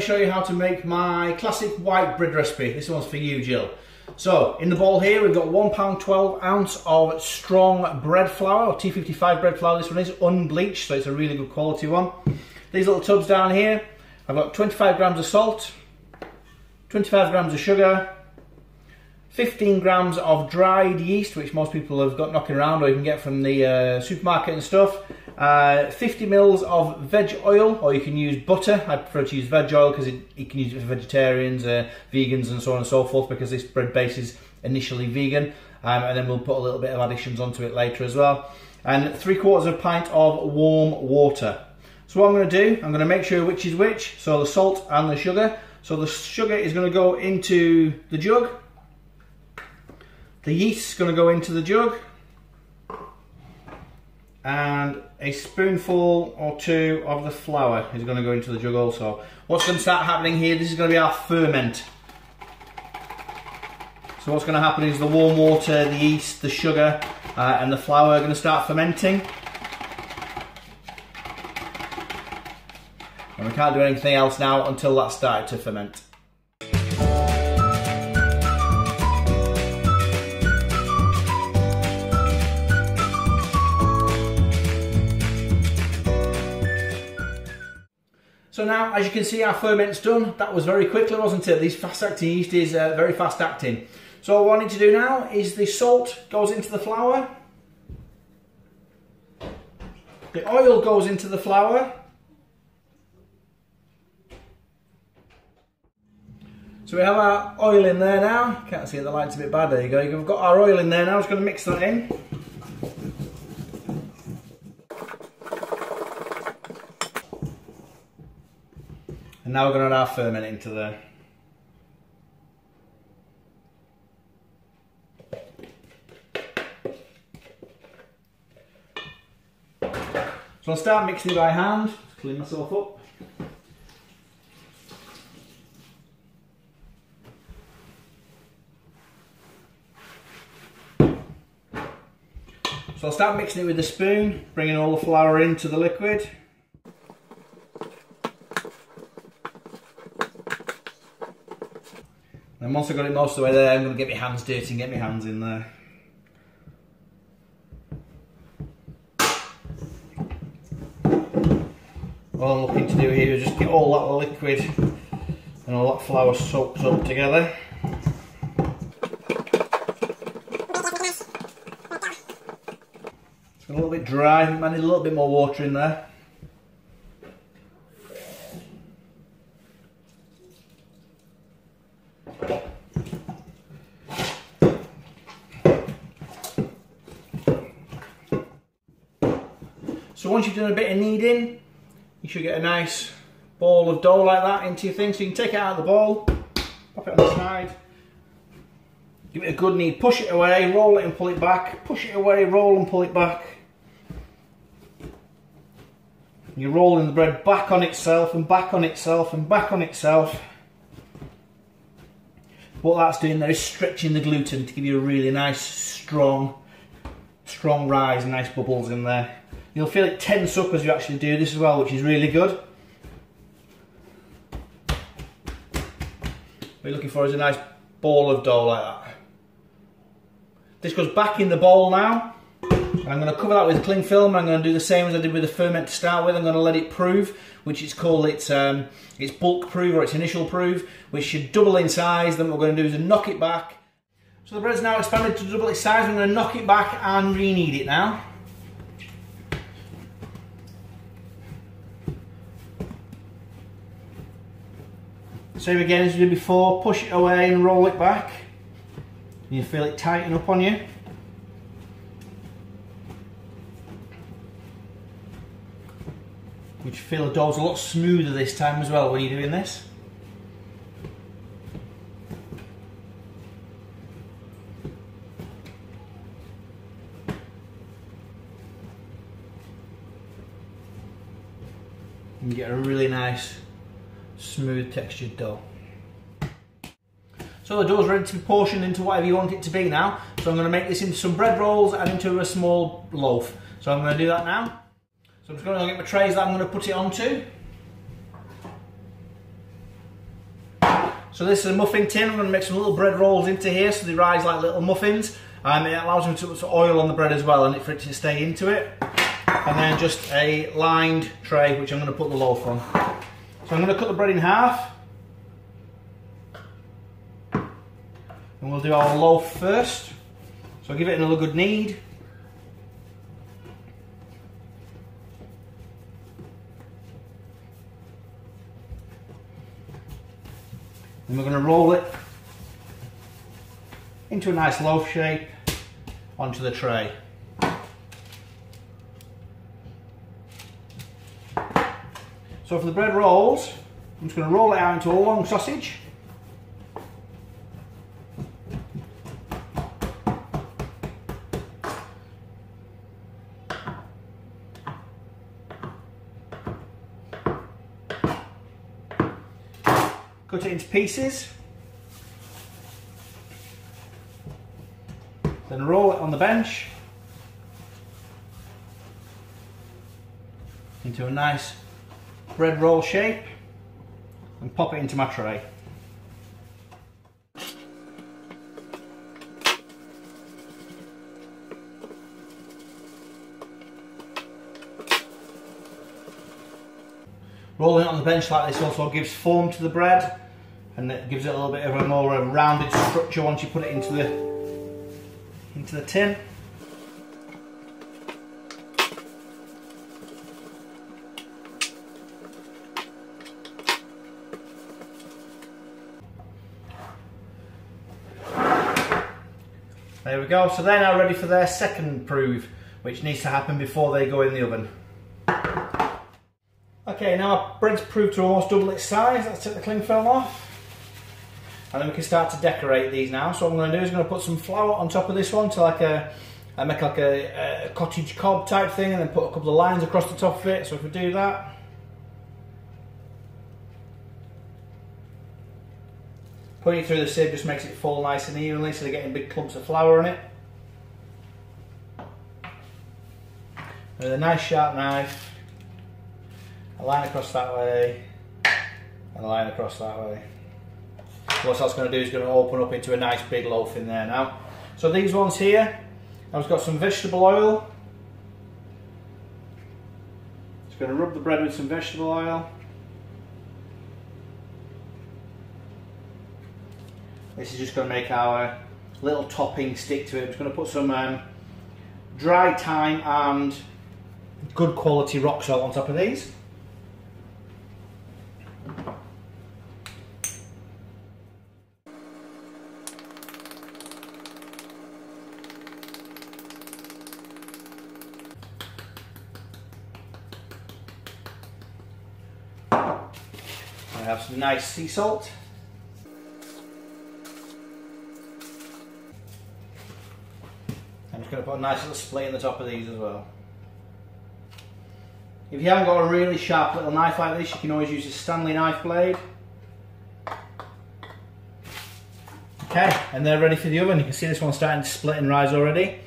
show you how to make my classic white bread recipe. This one's for you, Jill. So, in the bowl here, we've got one pound 12 ounce of strong bread flour, or T55 bread flour. This one is unbleached, so it's a really good quality one. These little tubs down here, I've got 25 grams of salt, 25 grams of sugar, 15 grams of dried yeast, which most people have got knocking around or you can get from the uh, supermarket and stuff. Uh, 50 mils of veg oil, or you can use butter. I prefer to use veg oil because you can use it for vegetarians, uh, vegans, and so on and so forth. Because this bread base is initially vegan, um, and then we'll put a little bit of additions onto it later as well. And three quarters of a pint of warm water. So what I'm going to do, I'm going to make sure which is which. So the salt and the sugar. So the sugar is going to go into the jug. The yeast is going to go into the jug and a spoonful or two of the flour is going to go into the jug also. What's going to start happening here, this is going to be our ferment. So what's going to happen is the warm water, the yeast, the sugar uh, and the flour are going to start fermenting. And we can't do anything else now until that's started to ferment. So now, as you can see, our ferment's done. That was very quickly, wasn't it? These fast-acting yeast is uh, very fast-acting. So what I need to do now is the salt goes into the flour. The oil goes into the flour. So we have our oil in there now. Can't see it, the light's a bit bad. There you go. We've got our oil in there now. I'm just going to mix that in. Now we're going to add our ferment into there. So I'll start mixing it by hand, clean myself up. So I'll start mixing it with a spoon, bringing all the flour into the liquid. Once I've got it most of the way there, I'm going to get my hands dirty and get my hands in there. All I'm looking to do here is just get all that liquid and all that flour soaked up together. It's a little bit dry, I need a little bit more water in there. So once you've done a bit of kneading, you should get a nice ball of dough like that into your thing. So you can take it out of the bowl, pop it on the side, give it a good knead, push it away, roll it and pull it back, push it away, roll and pull it back. You're rolling the bread back on itself and back on itself and back on itself. What that's doing there is stretching the gluten to give you a really nice, strong, strong rise, nice bubbles in there. You'll feel it tense up as you actually do this as well, which is really good. What you're looking for is a nice ball of dough like that. This goes back in the bowl now. I'm going to cover that with cling film. I'm going to do the same as I did with the ferment to start with. I'm going to let it prove, which is called its um, its bulk prove or its initial prove, which should double in size. Then what we're going to do is knock it back. So the bread's now expanded to double its size. I'm going to knock it back and re-knead it now. Same again as we did before, push it away and roll it back. And you feel it tighten up on you. You feel the dough's a lot smoother this time as well when you're doing this. You get a really nice smooth textured dough. So the dough's ready to be portioned into whatever you want it to be now. So I'm going to make this into some bread rolls and into a small loaf. So I'm going to do that now. So I'm just going to get my trays that I'm going to put it onto. So this is a muffin tin. I'm going to make some little bread rolls into here so they rise like little muffins. And it allows me to put some oil on the bread as well and it for it to stay into it. And then just a lined tray which I'm going to put the loaf on. So I'm going to cut the bread in half. And we'll do our loaf first. So give it another good knead. And we're going to roll it into a nice loaf shape onto the tray. So for the bread rolls, I'm just going to roll it out into a long sausage. cut it into pieces. Then roll it on the bench into a nice bread roll shape and pop it into my tray. Rolling it on the bench like this also gives form to the bread and it gives it a little bit of a more rounded structure once you put it into the into the tin. There we go, so they're now ready for their second prove, which needs to happen before they go in the oven. Okay, now our bread's proved to almost double its size. Let's take the cling film off. And then we can start to decorate these now. So what I'm going to do is I'm going to put some flour on top of this one to like a, I make like a, a cottage cob type thing and then put a couple of lines across the top of it. So if we do that. Putting it through the sieve just makes it fall nice and evenly so they're getting big clumps of flour on it. With a nice sharp knife, a line across that way, and a line across that way. What that's going to do is going to open up into a nice big loaf in there now. So these ones here, I've got some vegetable oil. Just going to rub the bread with some vegetable oil. This is just going to make our little topping stick to it. I'm just going to put some um, dry thyme and good quality rock salt on top of these. I have some nice sea salt. I'm just going to put a nice little split in the top of these as well. If you haven't got a really sharp little knife like this, you can always use a Stanley knife blade. Okay, and they're ready for the oven. You can see this one starting to split and rise already.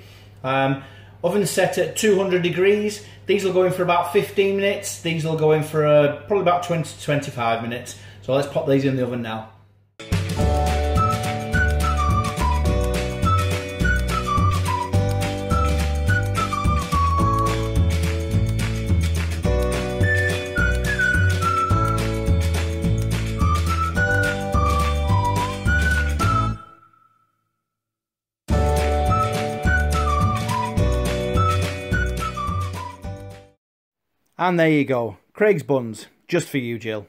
Um, oven set at 200 degrees. These will go in for about 15 minutes. These will go in for uh, probably about 20 to 25 minutes. So let's pop these in the oven now. And there you go, Craig's buns, just for you, Jill.